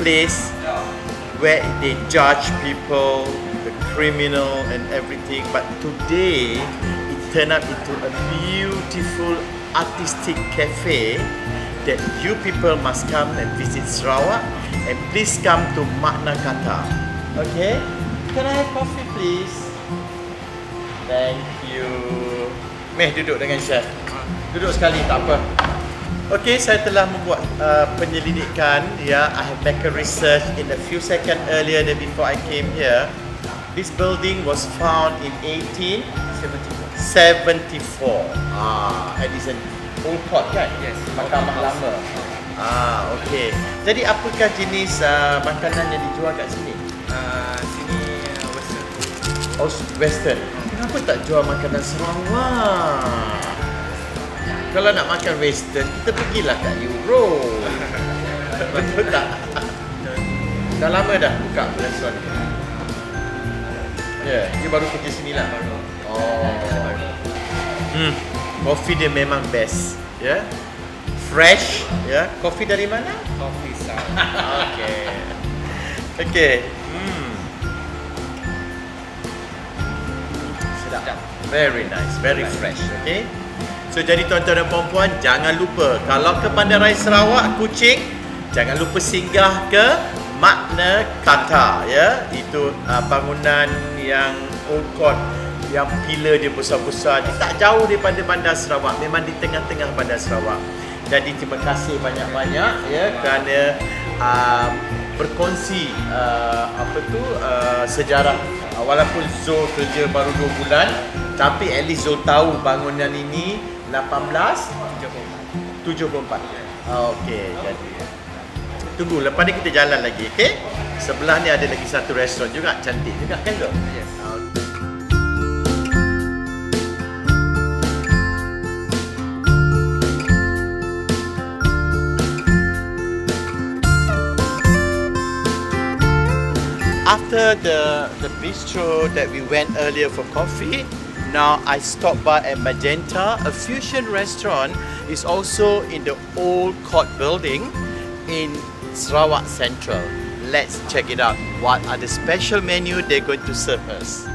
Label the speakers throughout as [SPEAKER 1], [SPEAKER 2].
[SPEAKER 1] place where they judge people, the criminal and everything. But today, it turned up into a beautiful artistic cafe that you people must come and visit Sarawak. And please come to Magna Kata. Okay? Can I have coffee, please? Thank you. Meh duduk dengan chef. Duduk sekali tak apa. Okey, saya telah membuat uh, penyelidikan. Ya, I have make a research in a few second earlier than before I came here. This building was found in 1874. Ah, and it's an old court kan?
[SPEAKER 2] Yes.
[SPEAKER 1] Mahkamah lama. Ah, okey. Jadi apakah jenis uh, makanan yang dijual kat sini?
[SPEAKER 2] Uh, sini uh, Western.
[SPEAKER 1] Oh, western. Kenapa tak jual makanan Sarawak? Kalau nak makan western, kita pergilah kat Euro. Betul tak? Dah lama dah buka restoran ni? Ya, yeah, you baru kerja sini lah? Oh. Hmm, kopi dia memang best. Ya. Yeah? Fresh. Ya. Yeah? Kopi dari mana?
[SPEAKER 2] Coffee sound.
[SPEAKER 1] Okay. Okay. Hmm. Sedap. Very nice, very fresh. Okay. So jadi tuan-tuan dan puan-puan jangan lupa kalau ke Bandaraya Sarawak Kuching jangan lupa singgah ke Magna Kata ya. Itu uh, bangunan yang old court yang pilar dia besar-besar. Dia tak jauh daripada Bandar Sarawak memang di tengah-tengah Bandar Sarawak. Jadi terima kasih banyak-banyak ya kerana uh, berkongsi uh, apa tu uh, sejarah. Uh, walaupun Zul kerja baru 2 bulan tapi at least Zul tahu bangunan ini 1874 okey jadi. Tunggu lepas ni kita jalan lagi okey? Sebelah ni ada lagi satu restoran juga cantik juga kan Zul
[SPEAKER 2] Yes.
[SPEAKER 1] After the the bistro that we went earlier for coffee, now I stopped by at Magenta, a fusion restaurant is also in the old court building in Sarawak Central. Let's check it out. What are the special menu they're going to serve us?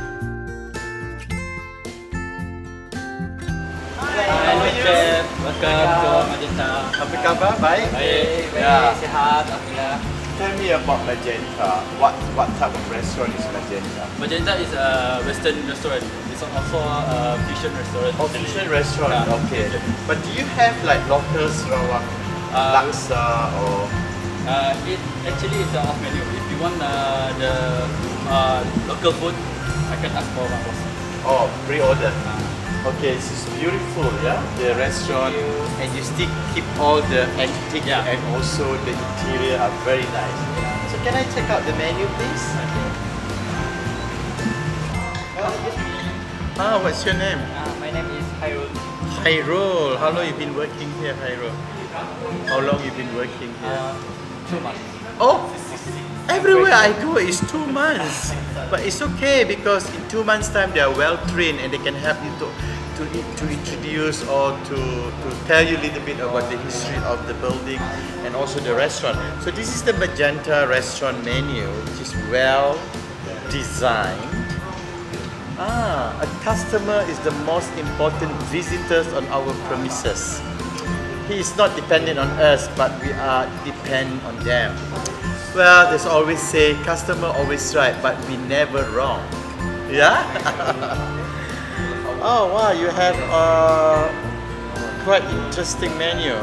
[SPEAKER 2] Hello, Chef. Welcome to Magenta.
[SPEAKER 1] Apa khabar? Baik.
[SPEAKER 2] Baik, baik,
[SPEAKER 1] Yeah.
[SPEAKER 2] sihat, Alhamdulillah.
[SPEAKER 1] Tell me about Magenta. What what type of restaurant is Magenta?
[SPEAKER 2] Magenta is a Western restaurant. It's also a fusion restaurant.
[SPEAKER 1] Oh, fusion restaurant.
[SPEAKER 2] Yeah,
[SPEAKER 1] Okay. But do you have like local Sarawak
[SPEAKER 2] Uh,
[SPEAKER 1] laksa or
[SPEAKER 2] Uh, it actually is off menu. If you want uh, the uh, local food, I can ask for my boss.
[SPEAKER 1] oh pre-order?
[SPEAKER 2] Uh,
[SPEAKER 1] Okay, this is beautiful, yeah. The restaurant, and you still keep all the antique
[SPEAKER 2] Yeah.
[SPEAKER 1] and also the interior are very nice. So can I check out the menu, please? Ah, what's your name?
[SPEAKER 2] uh, my name is Hairul.
[SPEAKER 1] Hyrule. How long you been working here, Hyrule? How long you been working here?
[SPEAKER 2] Uh, two months.
[SPEAKER 1] Oh, everywhere I go is two months. But it's okay because in two months' time they are well trained and they can help you to to, to introduce or to, to tell you a little bit about the history of the building and also the restaurant. So this is the Magenta restaurant menu, which is well designed. Ah, a customer is the most important visitors on our premises. He is not dependent on us, but we are depend on them. Well, there's always say customer always right, but we never wrong. Yeah. oh wow, you have a quite interesting menu.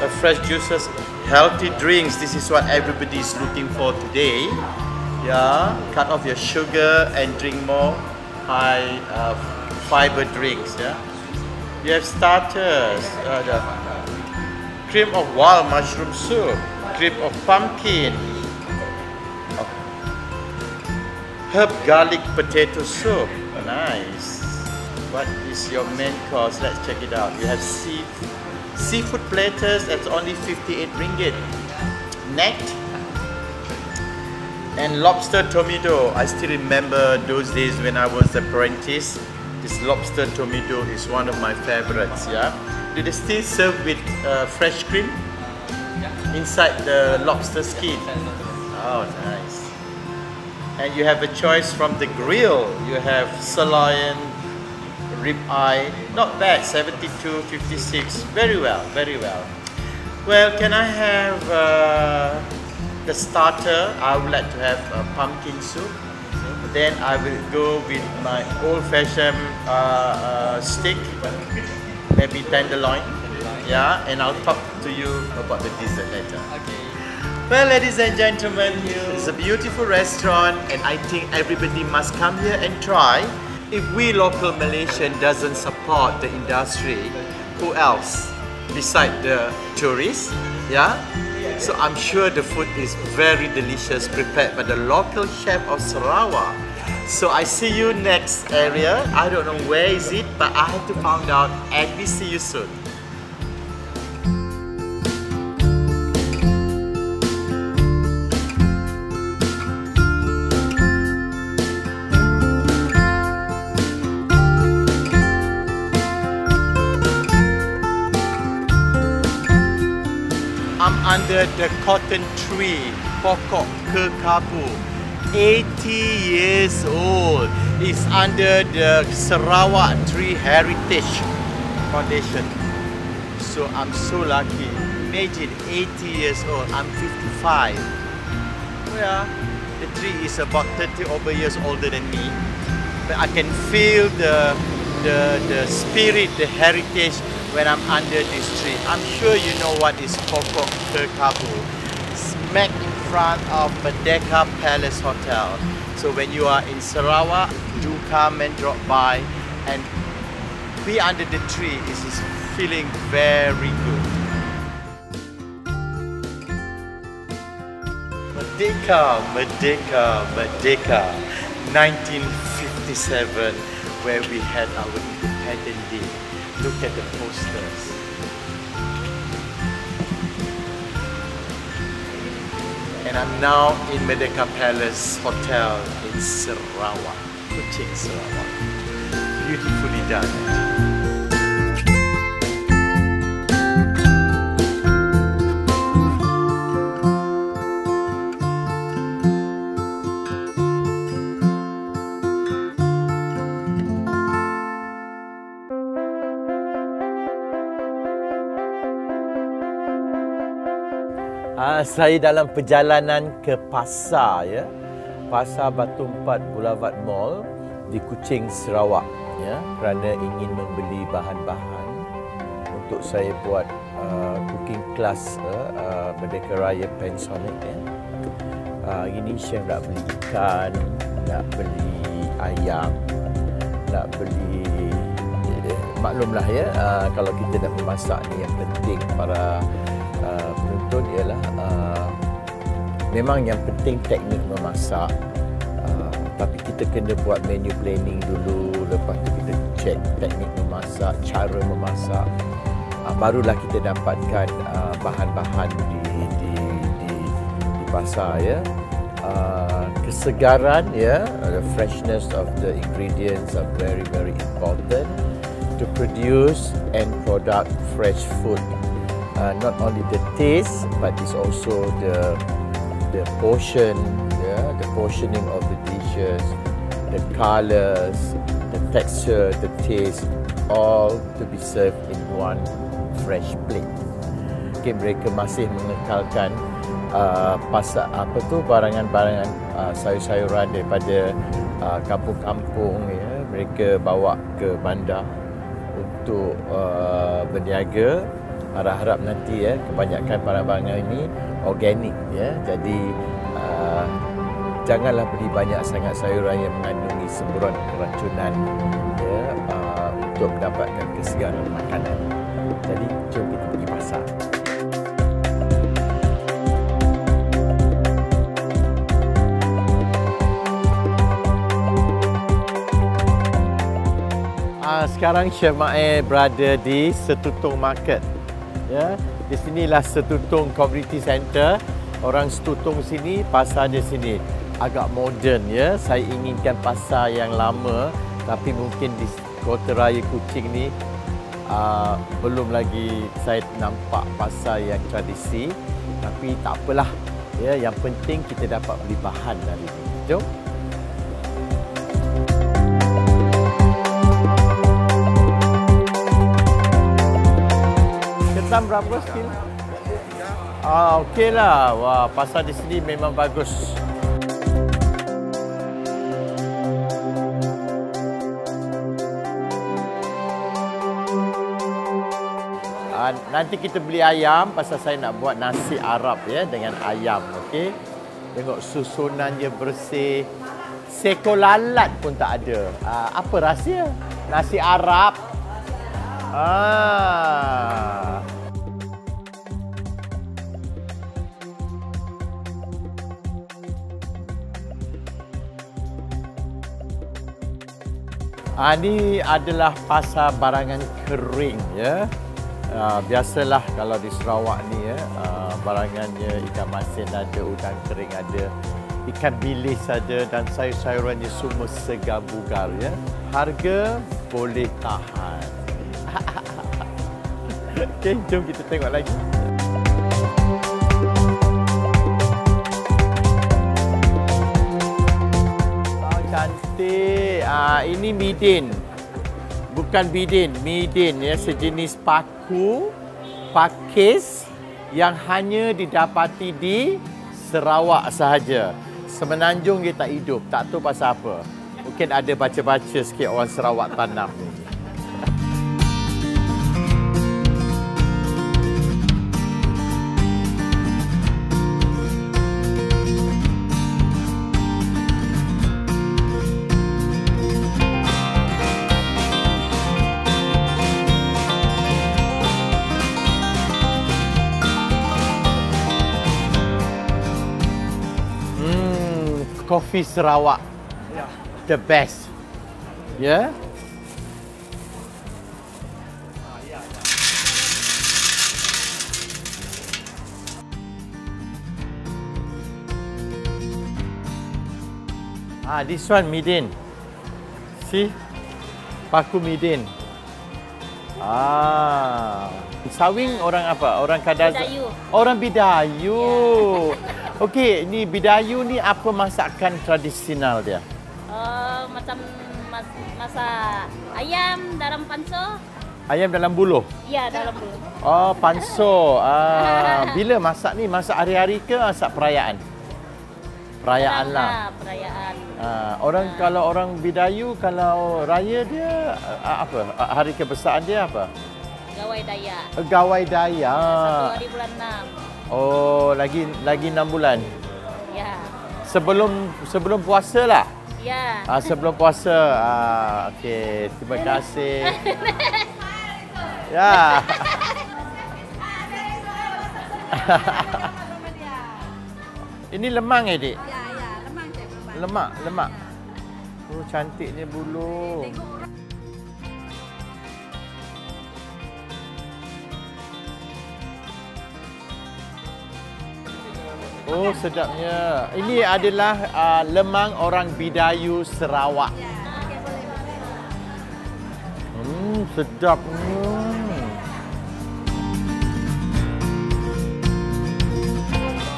[SPEAKER 1] A fresh juices, healthy drinks. This is what everybody is looking for today. Yeah, cut off your sugar and drink more high uh, fiber drinks. Yeah, you have starters. Uh, the cream of wild mushroom soup, cream of pumpkin, herb garlic potato soup. Nice. What is your main course? Let's check it out. You have sea, seafood platters. That's only 58 ringgit. Net and lobster tomato. I still remember those days when I was apprentice. This lobster tomato is one of my favorites. Yeah. Do they still serve with uh, fresh cream inside the lobster skin? Oh, nice. And you have a choice from the grill. You have sirloin, rib eye. Not bad. 72, 56. Very well. Very well. Well, can I have? Uh, the starter, I would like to have a pumpkin soup. Then I will go with my old-fashioned uh, uh, steak, maybe tenderloin. Yeah, and I'll talk to you about the dessert later.
[SPEAKER 2] Okay.
[SPEAKER 1] Well, ladies and gentlemen, it's a beautiful restaurant, and I think everybody must come here and try. If we local Malaysian doesn't support the industry, who else? Beside the tourists, yeah. So I'm sure the food is very delicious, prepared by the local chef of Sarawak. So I see you next area. I don't know where is it, but I have to find out and we see you soon. Under the cotton tree, pokok kekabu. 80 years old. It's under the Sarawak Tree Heritage Foundation. So I'm so lucky. Imagine 80 years old. I'm 55. Yeah, the tree is about 30 over years older than me. But I can feel the the the spirit, the heritage when I'm under this tree. I'm sure you know what is Pokok Kekabu. Smack in front of Merdeka Palace Hotel. So when you are in Sarawak, do come and drop by and be under the tree. This is feeling very good. Merdeka, Merdeka, Merdeka, 1957, where we had our Independent Day. Look at the posters. And I'm now in Merdeka Palace Hotel in Sarawak, Kuching, Sarawak. Beautifully done. Saya dalam perjalanan ke pasar ya. Pasar Batu Empat Boulevard Mall di Kuching, Sarawak ya, kerana ingin membeli bahan-bahan untuk saya buat uh, cooking class uh, uh, Merdeka Raya Pensonic ya. Uh, ini saya nak beli ikan, nak beli ayam, nak beli eh, maklumlah ya uh, kalau kita nak memasak ni yang penting para memang yang penting teknik memasak. Uh, tapi kita kena buat menu planning dulu lepas tu kita check teknik memasak cara memasak. Uh, barulah kita dapatkan uh, bahan-bahan di di di, di pasar ya. Uh, kesegaran ya. The freshness of the ingredients are very very important to produce and product fresh food. Uh, not only the taste but it's also the the portion yeah the portioning of the dishes the colors the texture the taste all to be served in one fresh plate. Okay, mereka masih mengekalkan uh, pasar apa tu barangan-barangan uh, sayur-sayuran daripada uh, kampung-kampung ya. Mereka bawa ke bandar untuk uh, berniaga. Harap-harap nanti ya kebanyakan barang-barang ini organik ya jadi uh, janganlah beli banyak sangat sayuran yang mengandungi semburan keracunan ya uh, untuk mendapatkan kesegaran makanan. Jadi jom kita pergi pasar. Uh, sekarang Chef Mae berada di Setutung Market. Ya, di sinilah Setutung Community Center. Orang Setutung sini, pasar di sini agak moden ya. Saya inginkan pasar yang lama tapi mungkin di Kota Raya Kuching ni uh, belum lagi saya nampak pasar yang tradisi. Tapi tak apalah. Ya, yang penting kita dapat beli bahan dari sini. Jom. Ketam berapa kilo? Ah, okey lah. Wah, pasar di sini memang bagus. Ah, nanti kita beli ayam pasal saya nak buat nasi Arab ya dengan ayam, okey. Tengok susunannya bersih. Seko lalat pun tak ada. Ah, apa rahsia? Nasi Arab. Ah. Ah, ini adalah pasar barangan kering ya. Ah, biasalah kalau di Sarawak ni ya, ah, barangannya ikan masin ada, udang kering ada, ikan bilis ada dan sayur-sayurannya semua segar bugar ya. Harga boleh tahan. Okey, jom kita tengok lagi. Cantik. Ah, ini midin. Bukan bidin, midin ya, sejenis paku pakis yang hanya didapati di Sarawak sahaja. Semenanjung dia tak hidup, tak tahu pasal apa. Mungkin ada baca-baca sikit orang Sarawak tanam ni. Kopi Sarawak. The best. Ya? Yeah? Ah, this one midin. See? Paku midin. Ah. Sawing orang apa? Orang kadaz.
[SPEAKER 3] Bidayu.
[SPEAKER 1] Orang Bidayu. Okey, ni Bidayu ni apa masakan tradisional dia?
[SPEAKER 3] Uh, macam mas, masak ayam dalam panso.
[SPEAKER 1] Ayam dalam buluh.
[SPEAKER 3] Ya, dalam bulu.
[SPEAKER 1] Oh, panso. Ah, bila masak ni? Masak hari-hari ke masak perayaan? Perayaan lah.
[SPEAKER 3] Perayaan.
[SPEAKER 1] Ah, orang kalau orang Bidayu kalau raya dia ah, apa? Ah, Hari kebesaran dia apa?
[SPEAKER 3] Gawai daya.
[SPEAKER 1] Gawai daya.
[SPEAKER 3] Satu hari bulan enam.
[SPEAKER 1] Oh, lagi lagi 6 bulan.
[SPEAKER 3] Ya.
[SPEAKER 1] Sebelum sebelum puasa lah.
[SPEAKER 3] Ya.
[SPEAKER 1] Ah, sebelum puasa. Ah, okey, terima kasih. ya. Ini lemang eh, Dik?
[SPEAKER 4] Ya, ya, lemang cik lemang.
[SPEAKER 1] Lemak, lemak. Oh, cantiknya bulu. Oh, sedapnya. Ini adalah uh, lemang orang Bidayu Sarawak. Hmm, sedap. Hmm.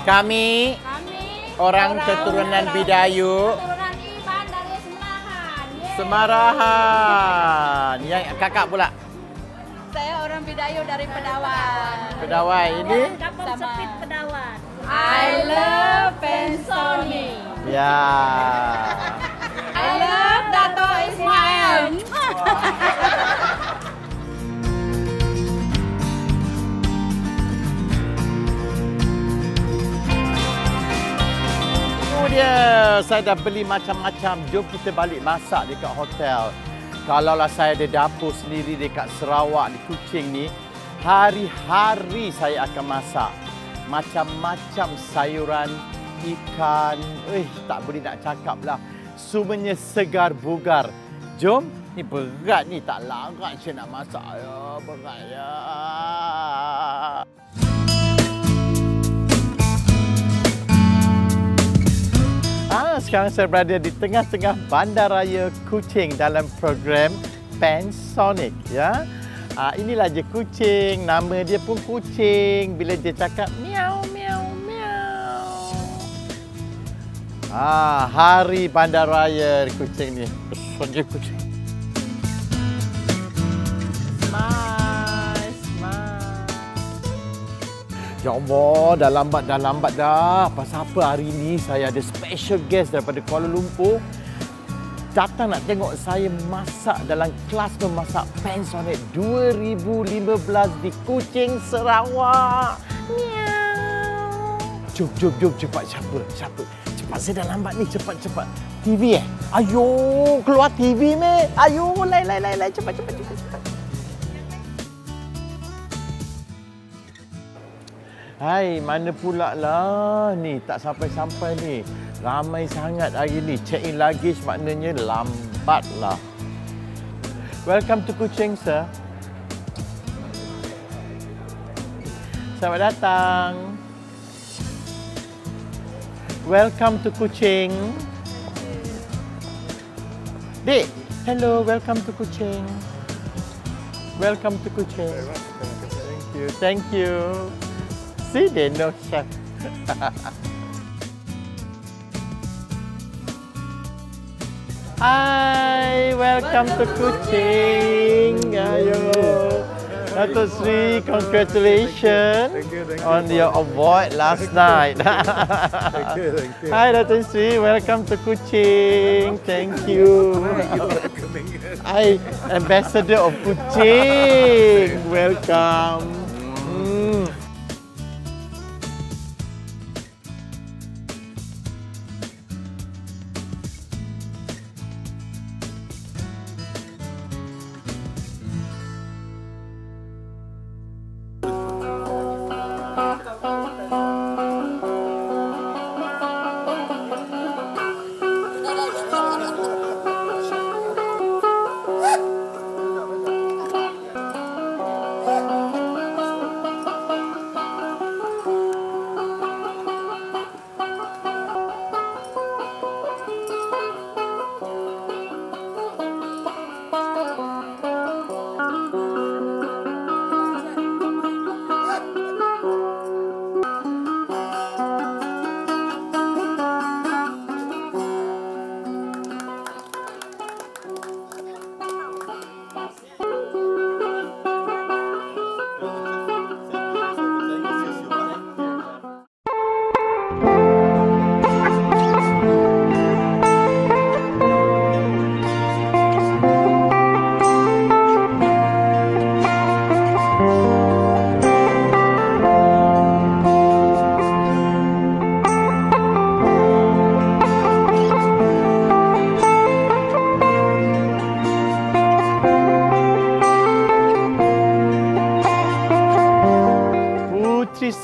[SPEAKER 1] Kami
[SPEAKER 4] Kami
[SPEAKER 1] orang keturunan Bidayu
[SPEAKER 4] keturunan Iban dari Semarahan. Yeay.
[SPEAKER 1] Semarahan. Yang kakak pula.
[SPEAKER 4] Saya orang Bidayu dari Pedawan.
[SPEAKER 1] Kedawai ini.
[SPEAKER 3] Kampung
[SPEAKER 4] Sama.
[SPEAKER 3] Sepit Pedawan.
[SPEAKER 4] I love Pensoni.
[SPEAKER 1] Ya.
[SPEAKER 4] I love Dato Ismail.
[SPEAKER 1] dia. Saya dah beli macam-macam. Jom kita balik masak dekat hotel. Kalaulah saya ada dapur sendiri dekat Sarawak di Kuching ni, hari-hari saya akan masak. Macam-macam sayuran, ikan. Eh, tak boleh nak cakap lah. Semuanya segar bugar. Jom, ni berat ni. Tak larat saya nak masak. Ya, berat ya. Ah, sekarang saya berada di tengah-tengah bandaraya Kuching dalam program Pansonic ya. Ah, inilah je kucing, nama dia pun kucing. Bila dia cakap miau miau miau. Ah, hari bandaraya kucing ni. Sonja kucing. Smile, smile. Ya Allah, dah lambat, dah lambat dah. Pasal apa hari ini saya ada special guest daripada Kuala Lumpur. Datang nak tengok saya masak dalam kelas memasak Panasonic 2015 di Kuching, Sarawak. Miau. Jom, jom, jom. Cepat siapa? Siapa? Cepat, saya dah lambat ni. Cepat, cepat. TV eh? Ayo, keluar TV, meh. Ayo, lai, lai, lai, lai. Cepat, cepat, cepat. cepat. Hai, mana pula lah ni? Tak sampai-sampai ni. Ramai sangat hari ni. Check in luggage maknanya lambat lah. Welcome to Kuching, sir. Selamat datang. Welcome to Kuching. Dek, hello, welcome to Kuching. Welcome to Kuching. Thank you, thank you. See, they know chef. Hi, welcome to Kuching. Ayo. Datuk Sri, congratulations
[SPEAKER 5] Thank you, thank you
[SPEAKER 1] on
[SPEAKER 5] for-
[SPEAKER 1] your award last night.
[SPEAKER 5] Thank you, thank you.
[SPEAKER 1] Hi, Datuk Sri. Welcome to Kuching. Thank you. Hi, Ambassador of Kuching. Welcome.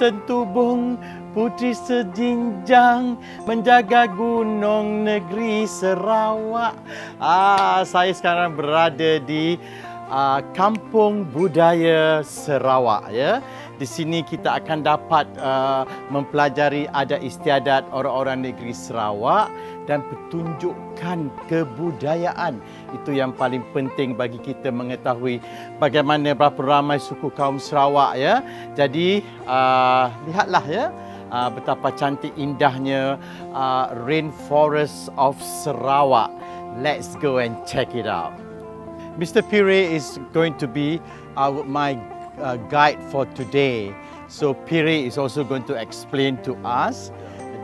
[SPEAKER 1] Sentubung, putri sejinjang menjaga gunung negeri Sarawak. Ah, saya sekarang berada di uh, Kampung Budaya Sarawak ya. Di sini kita akan dapat uh, mempelajari adat istiadat orang-orang negeri Sarawak dan pertunjukan kebudayaan. Itu yang paling penting bagi kita mengetahui bagaimana berapa ramai suku kaum Sarawak ya. Jadi uh, lihatlah ya uh, betapa cantik indahnya uh, rainforest of Sarawak. Let's go and check it out. Mr. Pire is going to be our, my uh, guide for today. So Pire is also going to explain to us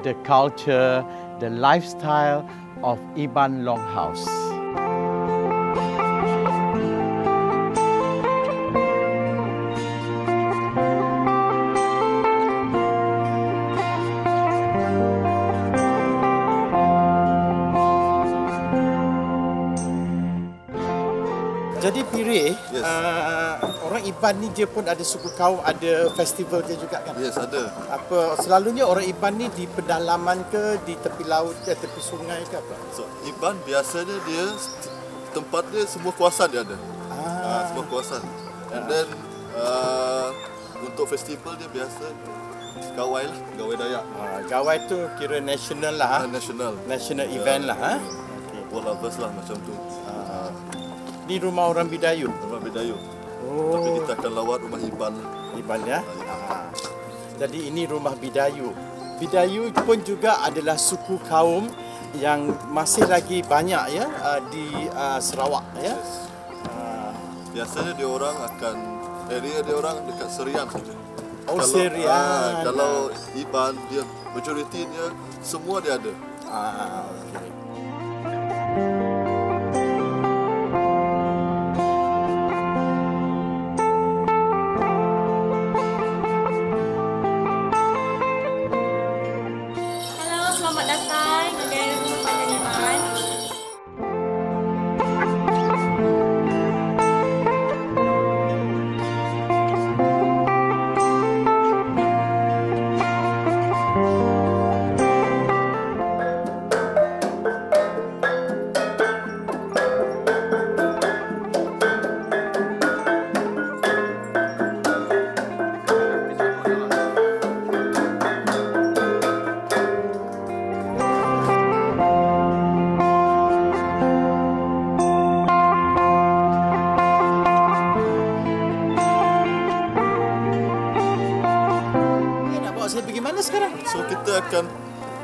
[SPEAKER 1] the culture, the lifestyle of Iban Longhouse. Jadi Piri,
[SPEAKER 5] yes.
[SPEAKER 1] uh, orang Iban ni dia pun ada suku kaum, ada festival dia juga kan?
[SPEAKER 5] Yes, ada.
[SPEAKER 1] Apa selalunya orang Iban ni di pedalaman ke, di tepi laut ke, tepi sungai ke apa?
[SPEAKER 5] So, Iban biasanya dia tempat dia semua kawasan dia ada. Ah. semua kawasan. And then uh, untuk festival dia biasa Gawai lah, Gawai Dayak.
[SPEAKER 1] Uh, Gawai tu kira national lah, ha?
[SPEAKER 5] Ah, national.
[SPEAKER 1] national
[SPEAKER 5] Ya.
[SPEAKER 1] event lah. Ha?
[SPEAKER 5] World Lovers lah macam tu.
[SPEAKER 1] Uh, ni rumah orang Bidayu.
[SPEAKER 5] Rumah Bedayu.
[SPEAKER 1] Oh,
[SPEAKER 5] Tapi kita akan lawat rumah Iban.
[SPEAKER 1] Iban ya. Ah. Jadi ini rumah Bidayu. Bidayu pun juga adalah suku kaum yang masih lagi banyak ya uh, di uh, Sarawak ya. Uh,
[SPEAKER 5] Biasanya dia orang akan area dia orang dekat Serian saja.
[SPEAKER 1] Oh, Serian.
[SPEAKER 5] ah, kalau Iban dia majoriti dia semua dia ada.
[SPEAKER 1] ah, okay.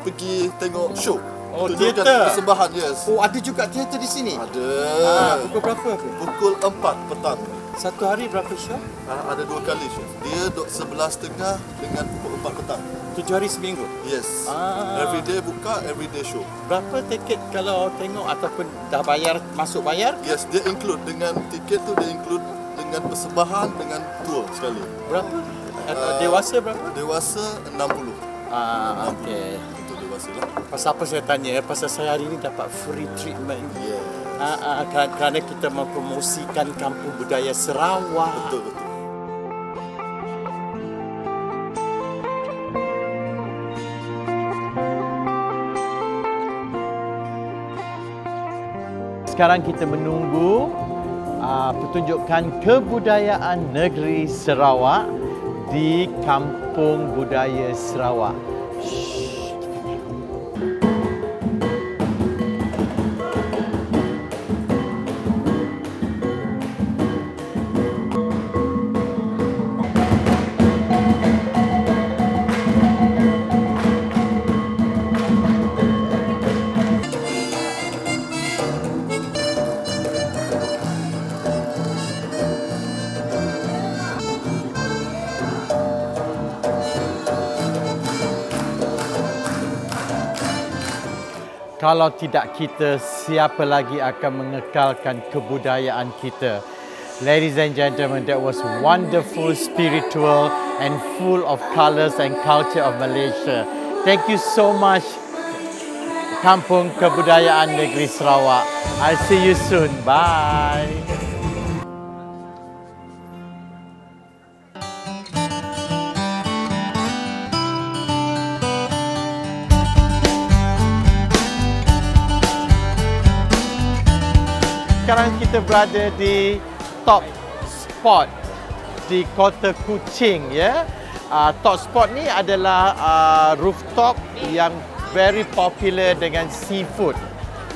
[SPEAKER 1] Pergi
[SPEAKER 5] tengok show.
[SPEAKER 1] Oh,
[SPEAKER 5] Tunjukkan
[SPEAKER 1] teater.
[SPEAKER 5] Persembahan, yes.
[SPEAKER 1] Oh, ada juga teater di sini.
[SPEAKER 5] Ada.
[SPEAKER 1] Ah, pukul berapa? tu?
[SPEAKER 5] Pukul 4 petang.
[SPEAKER 1] Satu hari berapa show?
[SPEAKER 5] Ah, ada dua kali show. Dia dok 11.30 dengan pukul 4 petang.
[SPEAKER 1] Tujuh hari seminggu.
[SPEAKER 5] Yes.
[SPEAKER 1] Ah.
[SPEAKER 5] Every day buka, every day show.
[SPEAKER 1] Berapa tiket kalau tengok ataupun dah bayar masuk bayar?
[SPEAKER 5] Yes, dia include dengan tiket tu dia include dengan persembahan dengan tour sekali.
[SPEAKER 1] Berapa?
[SPEAKER 5] Ah.
[SPEAKER 1] dewasa berapa?
[SPEAKER 5] Dewasa 60.
[SPEAKER 1] Ah, okey.
[SPEAKER 5] Lah.
[SPEAKER 1] Pasal apa saya tanya? Pasal saya hari ini dapat free treatment.
[SPEAKER 5] Yes.
[SPEAKER 1] Ah, ah, kerana, kerana kita mempromosikan kampung budaya Sarawak.
[SPEAKER 5] Betul betul.
[SPEAKER 1] Sekarang kita menunggu uh, pertunjukan kebudayaan negeri Sarawak di Kampung Budaya Sarawak. Kalau tidak kita, siapa lagi akan mengekalkan kebudayaan kita? Ladies and gentlemen, that was wonderful, spiritual and full of colors and culture of Malaysia. Thank you so much, Kampung Kebudayaan Negeri Sarawak. I'll see you soon. Bye. Sekarang kita berada di top spot di Kota Kuching ya. Uh, top spot ni adalah uh, rooftop yang very popular dengan seafood.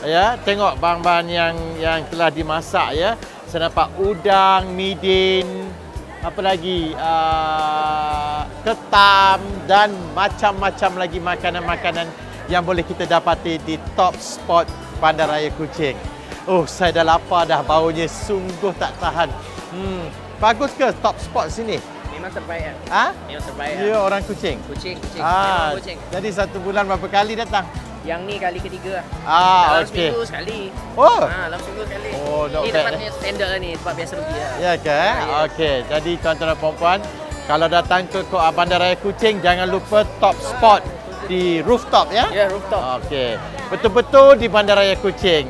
[SPEAKER 1] Ya, tengok bahan-bahan yang yang telah dimasak ya. Saya nampak udang, midin, apa lagi? Uh, ketam dan macam-macam lagi makanan-makanan yang boleh kita dapati di top spot Bandaraya Kuching. Oh, saya dah lapar dah baunya sungguh tak tahan. Hmm, bagus ke top spot sini?
[SPEAKER 6] Memang terbaik kan?
[SPEAKER 1] Ha?
[SPEAKER 6] Memang terbaik
[SPEAKER 1] Ya,
[SPEAKER 6] kan?
[SPEAKER 1] orang Kuching.
[SPEAKER 6] Kucing, kucing.
[SPEAKER 1] Ah,
[SPEAKER 6] Memang kucing.
[SPEAKER 1] jadi satu bulan berapa kali datang?
[SPEAKER 6] Yang ni kali ketiga lah.
[SPEAKER 1] Ah,
[SPEAKER 6] Dalam
[SPEAKER 1] okey.
[SPEAKER 6] seminggu sekali.
[SPEAKER 1] Oh,
[SPEAKER 6] Ha, dalam seminggu sekali.
[SPEAKER 1] Oh, not
[SPEAKER 6] Ni
[SPEAKER 1] bad,
[SPEAKER 6] tempatnya standard lah ni, tempat biasa pergi lah.
[SPEAKER 1] ya ke?
[SPEAKER 6] ya.
[SPEAKER 1] Okey, jadi tuan-tuan dan puan-puan, kalau datang ke Ko- Bandaraya Kuching jangan lupa top spot di rooftop ya.
[SPEAKER 6] Ya, rooftop.
[SPEAKER 1] Okey. Betul-betul di Bandaraya Kuching.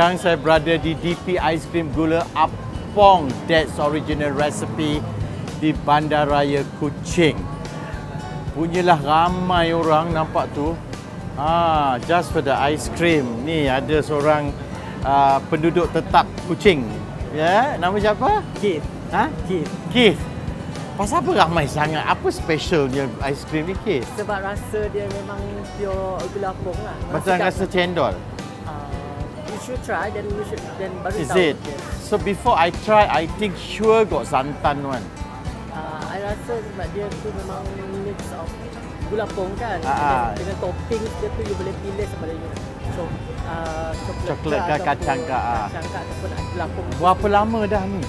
[SPEAKER 1] Sekarang saya berada di DP Ice Cream Gula Apong. That's original recipe di Bandaraya Kuching. Punyalah ramai orang nampak tu. Ah, just for the ice cream. Ni ada seorang uh, penduduk tetap Kuching. Ya, yeah? nama siapa?
[SPEAKER 7] Keith.
[SPEAKER 1] Ha?
[SPEAKER 7] Keith.
[SPEAKER 1] Keith. Pasal apa ramai sangat? Apa specialnya ice cream ni, Keith?
[SPEAKER 7] Sebab rasa dia memang pure gula apung lah.
[SPEAKER 1] Macam rasa cendol.
[SPEAKER 7] Uh, you should try then you should then baru
[SPEAKER 1] Is
[SPEAKER 7] tahu.
[SPEAKER 1] it?
[SPEAKER 7] Yes.
[SPEAKER 1] So before I try, I think sure got santan one.
[SPEAKER 7] Uh, I rasa sebab dia tu memang mix of gula apung kan.
[SPEAKER 1] Ah, ah.
[SPEAKER 7] Dengan, dengan topping dia tu you boleh pilih sama ada so, uh, coklat,
[SPEAKER 1] Coklat ke kacang ke.
[SPEAKER 7] Kacang ke ataupun gula apung.
[SPEAKER 1] Berapa lama dah ni?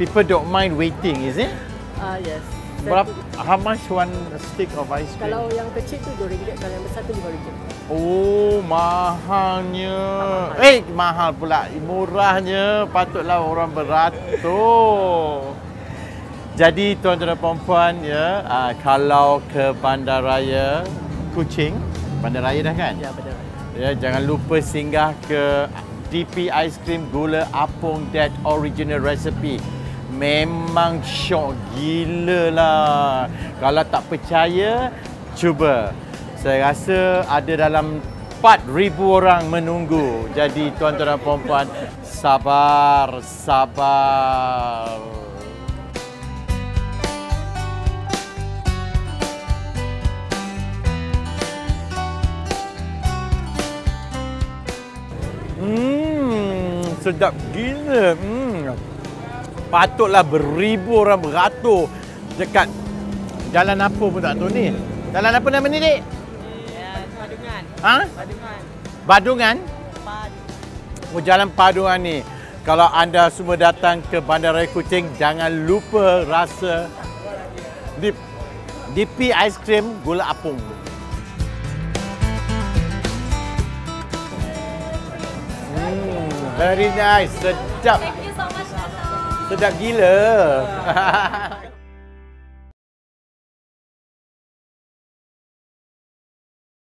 [SPEAKER 1] People don't mind waiting, is it?
[SPEAKER 7] Ah yes. Saya
[SPEAKER 1] Berapa, how much one stick of ice cream?
[SPEAKER 7] Kalau yang kecil tu RM2, kalau yang besar tu RM5.
[SPEAKER 1] Oh, mahalnya.
[SPEAKER 7] Mahal.
[SPEAKER 1] Eh, mahal pula. Murahnya. Patutlah orang beratur. Jadi, tuan-tuan dan puan ya, uh, kalau ke Bandaraya Kuching, Bandaraya dah kan?
[SPEAKER 7] Ya benar.
[SPEAKER 1] Ya, jangan lupa singgah ke DP Ice Cream Gula Apung That Original Recipe. Memang syok gila lah. Kalau tak percaya, cuba. Saya rasa ada dalam 4,000 orang menunggu. Jadi tuan-tuan dan puan-puan, sabar, sabar. Hmm, sedap gila. Hmm. Patutlah beribu orang beratur dekat jalan apa pun tak tahu ni. Jalan apa nama ni, Dik? Ha?
[SPEAKER 6] Padungan.
[SPEAKER 1] Badungan?
[SPEAKER 6] Pad.
[SPEAKER 1] Oh, jalan Padungan ni. Kalau anda semua datang ke Bandaraya Kuching, jangan lupa rasa dip, DP Ice Cream Gula Apung. Hmm, very nice. Sedap.
[SPEAKER 3] Thank you so much, Dato'.
[SPEAKER 1] Sedap gila.